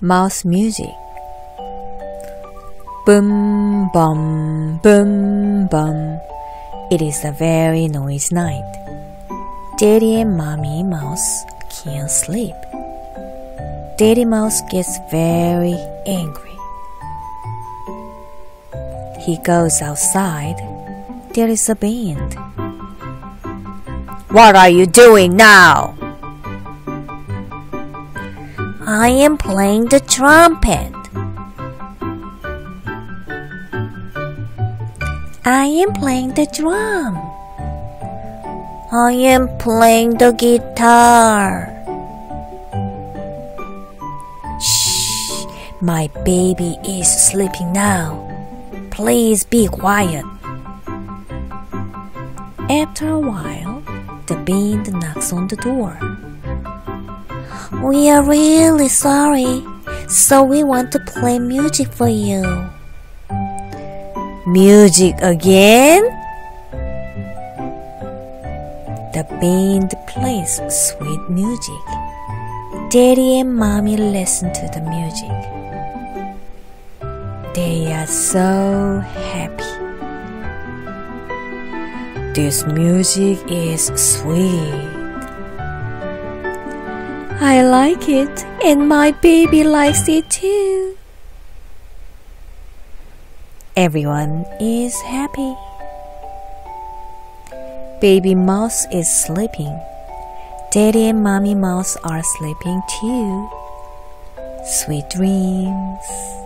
Mouse music. Boom, bum, boom, bum. It is a very noisy night. Daddy and Mommy Mouse can't sleep. Daddy Mouse gets very angry. He goes outside. There is a band. What are you doing now? I am playing the trumpet. I am playing the drum. I am playing the guitar. Shh, my baby is sleeping now. Please be quiet. After a while, the band knocks on the door. We are really sorry, so we want to play music for you. Music again? The band plays sweet music. Daddy and Mommy listen to the music. They are so happy. This music is sweet. I like it, and my baby likes it too. Everyone is happy. Baby Mouse is sleeping. Daddy and Mommy Mouse are sleeping too. Sweet dreams.